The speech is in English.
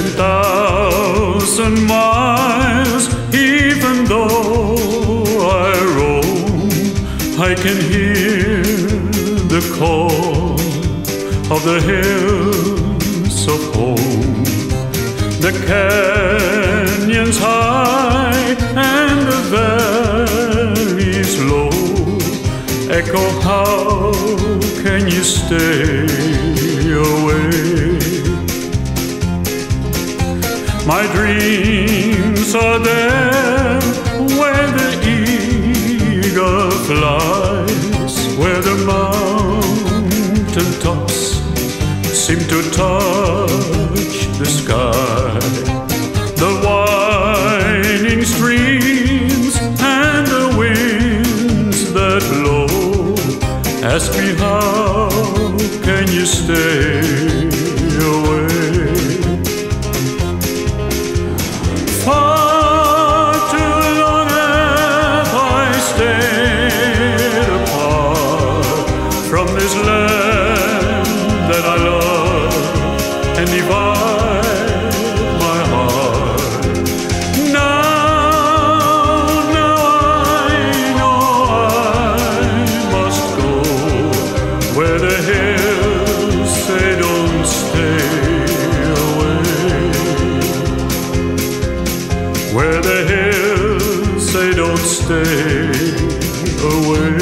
ten thousand miles, even though I roam, I can hear the call of the hills of home, the canyons high and the valleys low. Echo, how can you stay away? My dreams are there where the eagle flies, where the mountain tops seem to touch the sky. The winding streams and the winds that blow ask me how can you stay away? This land that I love and divide my heart. Now, now I know I must go where the hills say don't stay away where the hills say don't stay away.